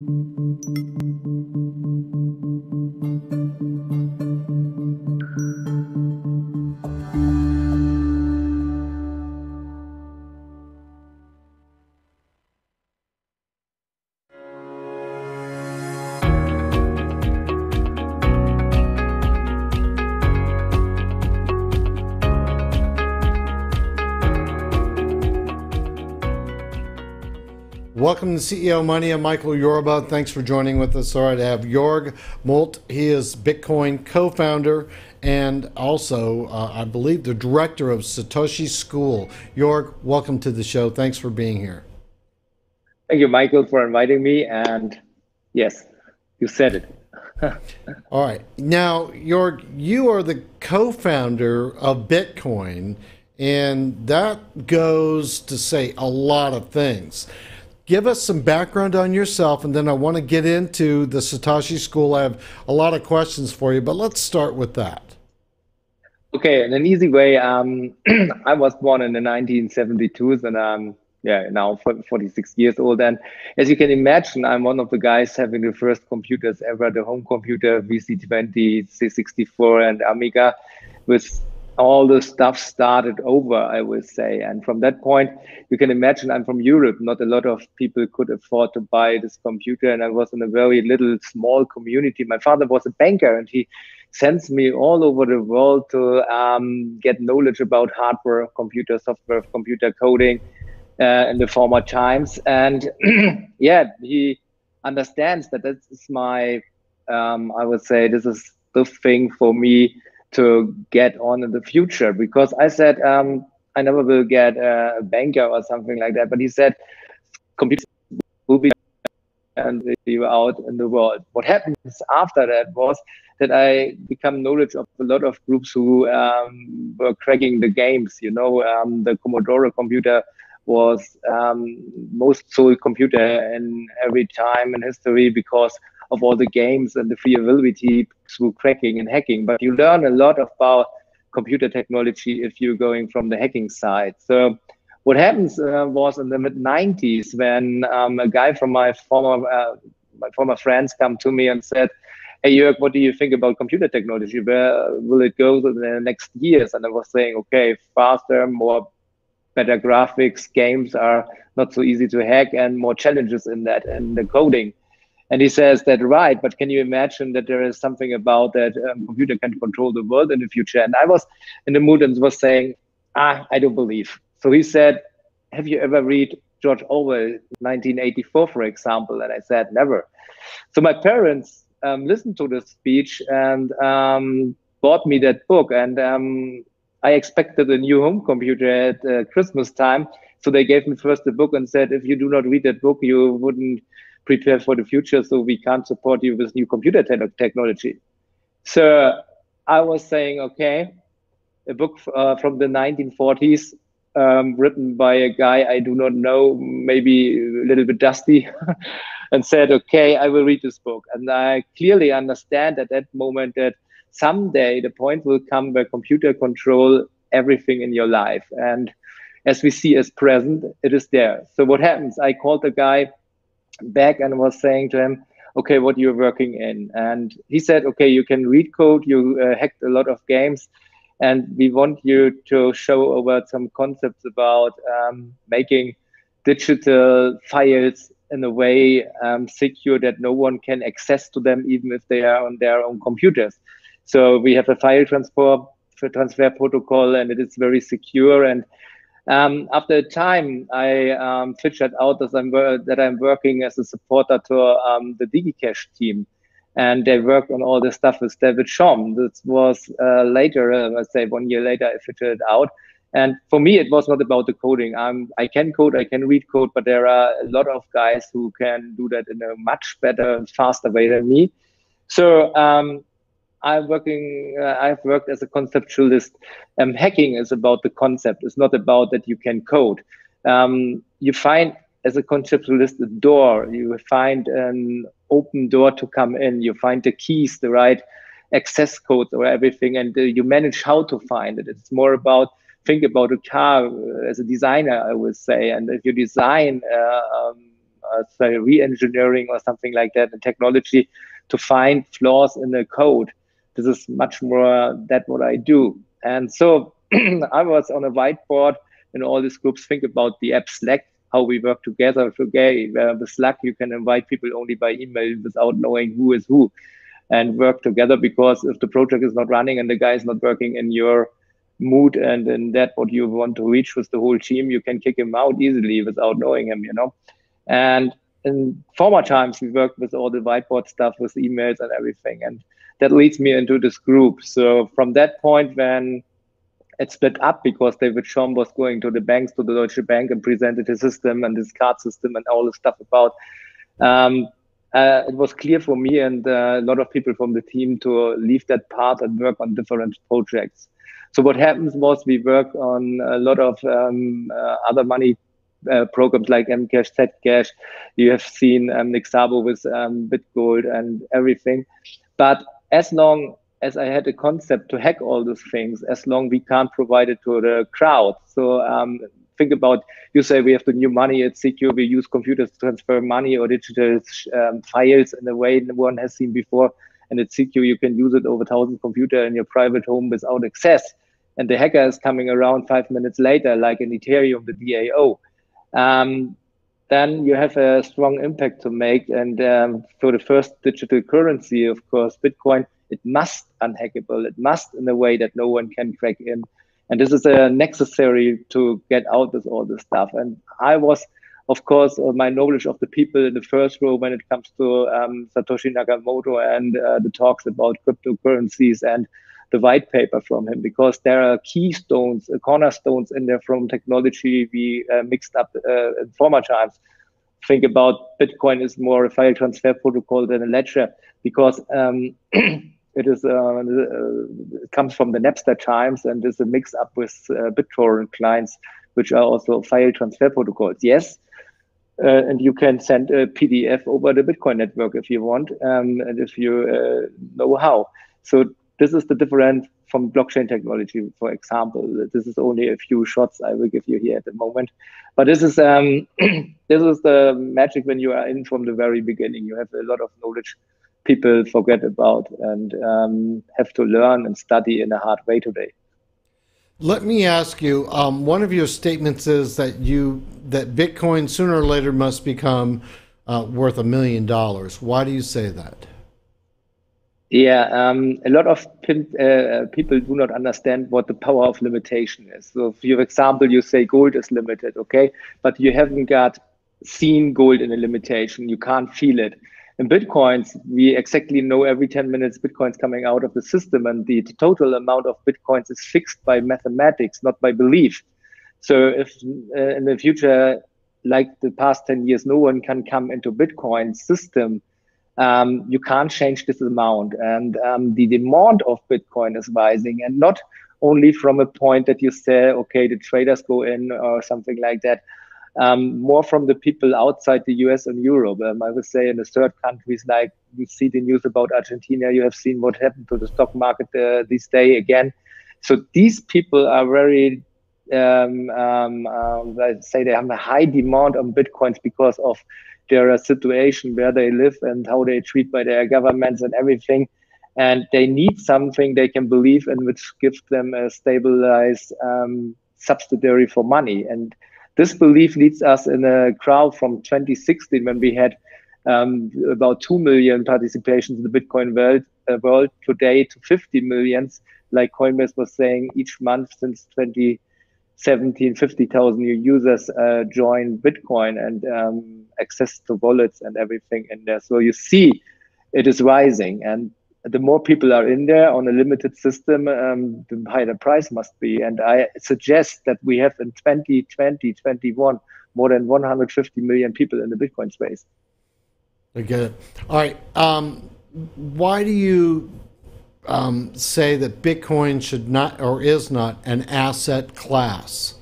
Thank you. Welcome to CEO Money. I'm Michael Yorba. Thanks for joining with us. Sorry to have Joerg Molt. He is Bitcoin co-founder and also, uh, I believe, the director of Satoshi School. Joerg, welcome to the show. Thanks for being here. Thank you, Michael, for inviting me. And yes, you said it. All right. Now, Joerg, you are the co-founder of Bitcoin, and that goes to say a lot of things give us some background on yourself, and then I want to get into the Satoshi School. I have a lot of questions for you, but let's start with that. Okay, in an easy way, um, I was born in the 1972s, and I'm yeah now 46 years old. And as you can imagine, I'm one of the guys having the first computers ever, the home computer VC20, C64, and Amiga, with all the stuff started over, I would say. And from that point, you can imagine I'm from Europe. Not a lot of people could afford to buy this computer. And I was in a very little small community. My father was a banker and he sends me all over the world to um, get knowledge about hardware, computer software, computer coding uh, in the former times. And yeah, he understands that this is my, um, I would say, this is the thing for me to get on in the future because I said um, I never will get a banker or something like that. But he said computers will be and you out in the world. What happens after that was that I become knowledge of a lot of groups who um, were cracking the games. You know, um, the Commodore computer was um, most sold computer in every time in history because of all the games and the free availability through cracking and hacking. But you learn a lot about computer technology if you're going from the hacking side. So what happens uh, was in the mid 90s when um, a guy from my former uh, my former friends come to me and said, "Hey Joerg, what do you think about computer technology? Where will it go in the next years?" And I was saying, "Okay, faster, more." Better graphics, games are not so easy to hack, and more challenges in that, and the coding. And he says that, right, but can you imagine that there is something about that um, computer can control the world in the future? And I was in the mood and was saying, ah, I don't believe. So he said, have you ever read George Orwell, 1984, for example? And I said, never. So my parents um, listened to this speech and um, bought me that book. And um, I expected a new home computer at uh, Christmas time. So they gave me first the book and said, if you do not read that book, you wouldn't prepare for the future, so we can't support you with new computer te technology. So I was saying, okay, a book uh, from the 1940s um, written by a guy I do not know, maybe a little bit dusty, and said, okay, I will read this book. And I clearly understand at that moment that someday the point will come where computer control everything in your life. And as we see as present, it is there. So what happens? I called the guy back and was saying to him, okay, what you're working in. And he said, okay, you can read code, you uh, hacked a lot of games, and we want you to show over some concepts about um, making digital files in a way um, secure that no one can access to them, even if they are on their own computers. So we have a file transfer transfer protocol, and it is very secure and um, after a time, I um, figured out that I'm, that I'm working as a supporter to um, the DigiCash team. And they worked on all this stuff with David Chaum. This was uh, later, uh, let's say one year later, I figured it out. And for me, it was not about the coding. I'm, I can code, I can read code, but there are a lot of guys who can do that in a much better, and faster way than me. So um, I'm working. Uh, I've worked as a conceptualist. Um, hacking is about the concept. It's not about that you can code. Um, you find as a conceptualist a door. You find an open door to come in. You find the keys, the right access codes, or everything, and uh, you manage how to find it. It's more about think about a car uh, as a designer, I would say. And if you design uh, um, uh, say re-engineering or something like that in technology to find flaws in the code. This is much more that what I do. And so I was on a whiteboard in all these groups think about the app Slack, how we work together. Okay, uh, with Slack you can invite people only by email without knowing who is who, and work together because if the project is not running and the guy is not working in your mood and in that what you want to reach with the whole team, you can kick him out easily without knowing him, you know. And in former times, we worked with all the whiteboard stuff with emails and everything, and that leads me into this group. So from that point, when it split up because David Chaum was going to the banks, to the Deutsche Bank, and presented his system and his card system and all the stuff about. Um, uh, it was clear for me and uh, a lot of people from the team to leave that part and work on different projects. So what happens was we work on a lot of um, uh, other money uh, programs like Mcash, Zcash. You have seen um, Nick Szabo with um, BitGold and everything. But as long as I had a concept to hack all those things, as long we can't provide it to the crowd. So um, think about you say we have the new money it's secure we use computers to transfer money or digital um, files in a way no one has seen before. And it's secure you can use it over thousand computer in your private home without access. And the hacker is coming around five minutes later like in ethereum the dao um, then you have a strong impact to make. And um, for the first digital currency of course bitcoin it must unhackable. It must in a way that no one can crack in. And this is uh, necessary to get out with all this stuff. And i was of course my knowledge of the people in the first row when it comes to um, satoshi nakamoto and uh, the talks about cryptocurrencies and the white paper from him because there are keystones uh, cornerstones in there from technology we uh, mixed up uh, in former times think about bitcoin is more a file transfer protocol than a ledger because um, It is uh, it comes from the Napster times and is a mix up with uh, BitTorrent clients, which are also file transfer protocols. Yes, uh, and you can send a PDF over the Bitcoin network if you want, um, and if you know how. So this is the difference from blockchain technology, for example. This is only a few shots I will give you here at the moment, but this is um, this is the magic when you are in from the very beginning. You have a lot of knowledge people forget about and um, have to learn and study in a hard way today. Let me ask you. Um, one of your statements is that you that Bitcoin sooner or later must become uh, worth a million dollars. Why do you say that? Yeah, um, a lot of uh, people do not understand what the power of limitation is. So, for example, you say gold is limited, okay, but you haven't got seen gold in a limitation. You can't feel it in bitcoins we exactly know every 10 minutes bitcoins coming out of the system and the total amount of bitcoins is fixed by mathematics not by belief so if uh, in the future like the past 10 years no one can come into bitcoin system um, you can't change this amount and um, the demand of bitcoin is rising and not only from a point that you say okay the traders go in or something like that um, more from the people outside the US and Europe. Um, I would say in the third countries, like you see the news about Argentina, you have seen what happened to the stock market uh, this day again. So these people are very, um, um, I say they have a high demand on bitcoins because of their situation where they live and how they treat by their governments and everything. And they need something they can believe in, which gives them a stabilized um, subsidiary for money. And this belief leads us in a crowd from 2016 when we had um, about 2 million participations in the Bitcoin world, uh, world today to 50 millions, like Coinbase was saying, each month since 2017, 50,000 new users uh, join Bitcoin and um, access to wallets and everything in there. So you see it is rising. And the more people are in there on a limited system, um, the higher the price must be. And I suggest that we have in 2020, 21, more than 150 million people in the Bitcoin space. I get it. All right. Um, why do you um, say that Bitcoin should not or is not an asset class?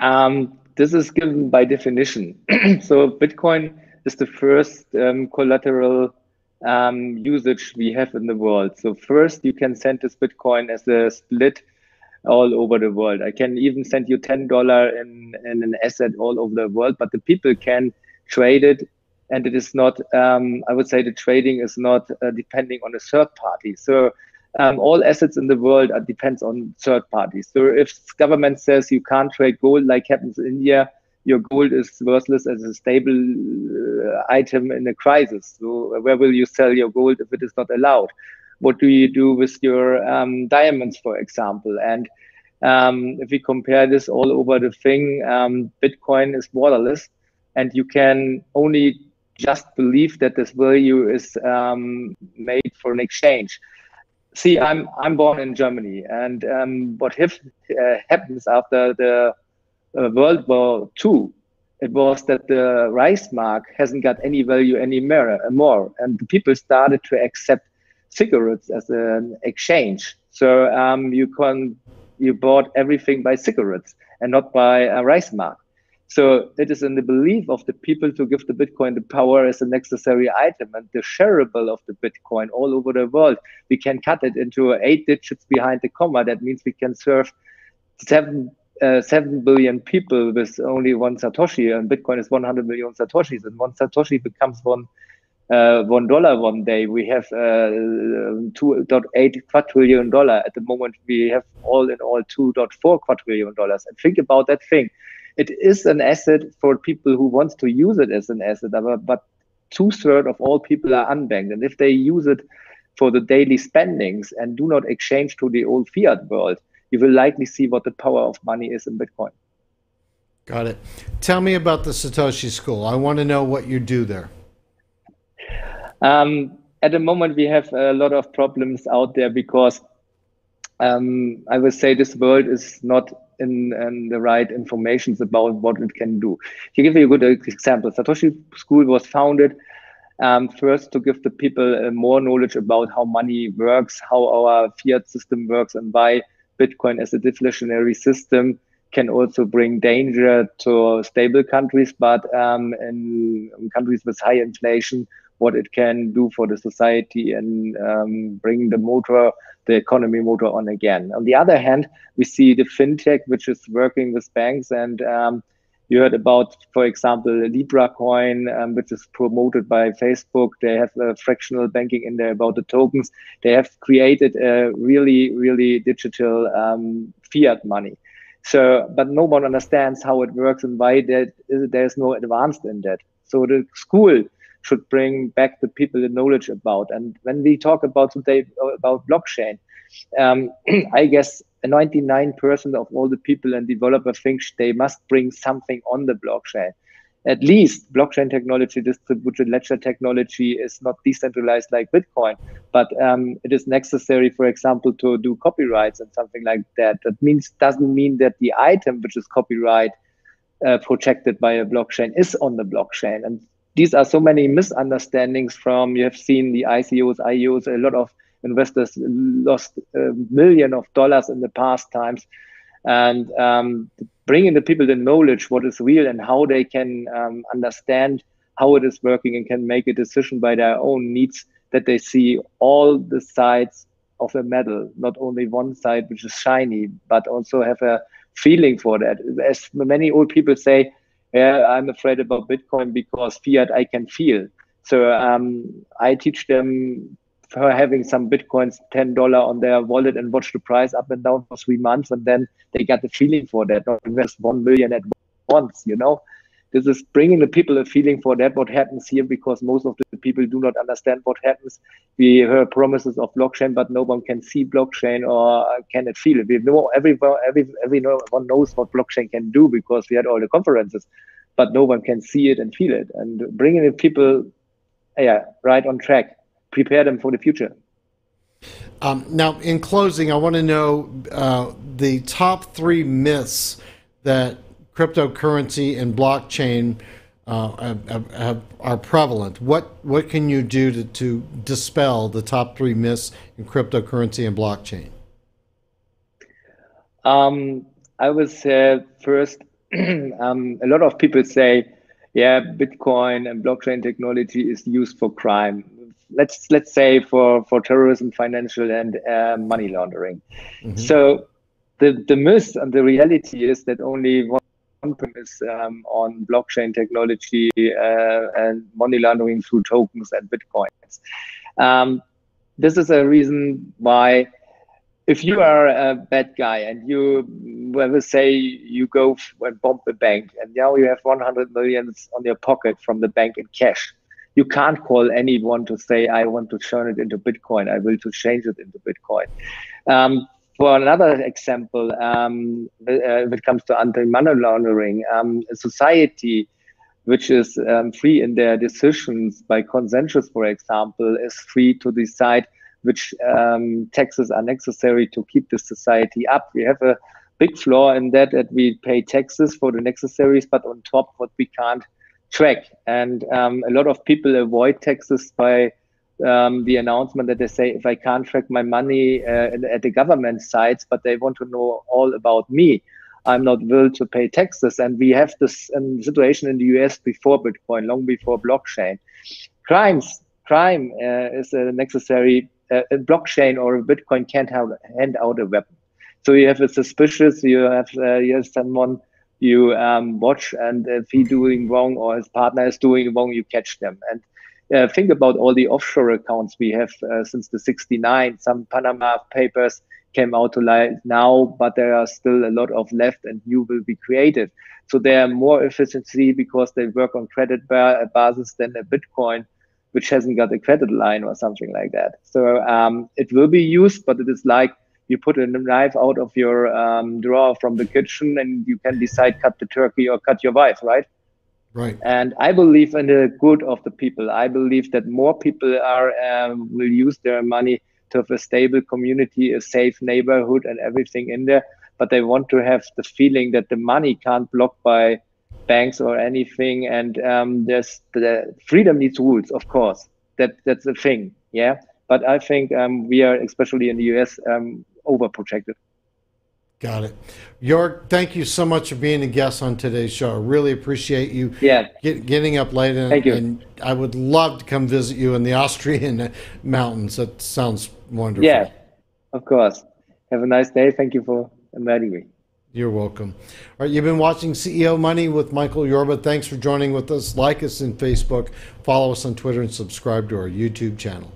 Um, this is given by definition. so Bitcoin is the first um, collateral um, usage we have in the world. So first, you can send this Bitcoin as a split all over the world. I can even send you ten dollar in, in an asset all over the world, but the people can traded and it is not um, i would say the trading is not uh, depending on a third party. So um, all assets in the world are, depends on third parties so if government says you can't trade gold like happens in india your gold is worthless as a stable uh, item in a crisis. So where will you sell your gold if it is not allowed? What do you do with your um, diamonds for example? And um, if we compare this all over the thing um, bitcoin is borderless and you can only just believe that this value is um, made for an exchange. See, I'm I'm born in Germany, and um, what if, uh, happens after the uh, World War II? It was that the Reichsmark hasn't got any value anymore, more, and the people started to accept cigarettes as an exchange. So um, you can you bought everything by cigarettes and not by a Reichsmark. So it is in the belief of the people to give the Bitcoin the power as a necessary item and the shareable of the Bitcoin all over the world. We can cut it into eight digits behind the comma. That means we can serve seven uh, 7 billion people with only one Satoshi, and Bitcoin is 100 million Satoshis, and one Satoshi becomes one uh, one dollar one day. We have uh, 2.8 quadrillion dollar at the moment. We have all in all 2.4 quadrillion dollars. And think about that thing it is an asset for people who want to use it as an asset, but two thirds of all people are unbanked. And if they use it for the daily spendings and do not exchange to the old fiat world, you will likely see what the power of money is in Bitcoin. Got it. Tell me about the Satoshi School. I want to know what you do there. Um, at the moment, we have a lot of problems out there because um, I would say this world is not in, in the right informations about what it can do. To give you a good example, Satoshi School was founded um, first to give the people uh, more knowledge about how money works, how our fiat system works, and why Bitcoin as a deflationary system can also bring danger to stable countries, but um, in, in countries with high inflation, what it can do for the society and um, bring the motor, the economy motor on again. On the other hand, we see the fintech, which is working with banks and um, you heard about, for example, Libra coin, um, which is promoted by Facebook. They have a fractional banking in there about the tokens. They have created a really, really digital um, fiat money. So, but no one understands how it works and why that there's no advanced in that. So the school should bring back the people the knowledge about. And when we talk about today about blockchain, um, I guess 99% of all the people and developers think they must bring something on the blockchain. At least blockchain technology, distributed ledger technology is not decentralized like Bitcoin, but um, it is necessary, for example, to do copyrights and something like that. That means doesn't mean that the item which is copyright uh, protected by a blockchain is on the blockchain. And these are so many misunderstandings from you have seen the ICOs, IEOs, a lot of investors lost a million of dollars in the past times. And um, bringing the people the knowledge what is real and how they can um, understand how it is working and can make a decision by their own needs that they see all the sides of a medal, not only one side which is shiny, but also have a feeling for that. As many old people say, yeah, I'm afraid about Bitcoin because fiat I can feel. So um, I teach them for having some Bitcoins, ten dollar on their wallet and watch the price up and down for three months, and then they get the feeling for that. Not invest one million at once, you know. This is bringing the people a feeling for that what happens here because most of the people do not understand what happens. We heard promises of blockchain, but no one can see blockchain or can it feel it. We know everyone, every everyone knows what blockchain can do because we had all the conferences, but no one can see it and feel it. And bringing the people, yeah, right on track, prepare them for the future. Um, now, in closing, I want to know uh, the top three myths that cryptocurrency and blockchain uh, have, are prevalent. What what can you do to, to dispel the top three myths in cryptocurrency and blockchain? Um, I would say first, um, a lot of people say, yeah, Bitcoin and blockchain technology is used for crime. Let's let's say for for terrorism, financial and uh, money laundering. Mm-hmm. So the the myth and the reality is that only one on-premise um, on blockchain technology uh, and money laundering through tokens and bitcoins. Um, this is a reason why if you are a bad guy and you whether say you go and bomb the bank and now you have 100 millions on your pocket from the bank in cash you can't call anyone to say i want to turn it into bitcoin i will to change it into bitcoin um, for another example um, uh, if it comes to anti-money laundering um, a society which is um, free in their decisions by consensus for example is free to decide which um, taxes are necessary to keep the society up. We have a big flaw in that that we pay taxes for the necessaries, but on top, what we can't track. And um, a lot of people avoid taxes by um, the announcement that they say, if I can't track my money uh, at the government sites, but they want to know all about me, I'm not willing to pay taxes. And we have this um, situation in the US before Bitcoin, long before blockchain. Crimes, crime uh, is a necessary a, blockchain or a Bitcoin can't have, hand out a weapon. So you have a suspicious, you have uh, you have someone you um, watch, and if he doing wrong or his partner is doing wrong, you catch them. And uh, think about all the offshore accounts we have uh, since the 69. Some Panama papers came out to light now, but there are still a lot of left and new will be created. So they are more efficiency because they work on credit bar- basis than a Bitcoin which hasn't got a credit line or something like that. So um, it will be used, but it is like you put a knife out of your um, drawer from the kitchen and you can decide cut the turkey or cut your wife, right? Right. And I believe in the good of the people. I believe that more people are um, will use their money to have a stable community, a safe neighborhood, and everything in there. But they want to have the feeling that the money can't block by banks or anything. And um, there's the freedom needs rules, of course. That that's a thing, yeah. But I think um, we are, especially in the US, um, overprotected. Got it. Joerg, thank you so much for being a guest on today's show. I really appreciate you yeah. Get, getting up late. And, thank you. and I would love to come visit you in the Austrian mountains. That sounds wonderful. Yeah, of course. Have a nice day. Thank you for inviting me. You're welcome. All right, you've been watching CEO Money with Michael Yorba. Thanks for joining with us. Like us on Facebook, follow us on Twitter, and subscribe to our YouTube channel.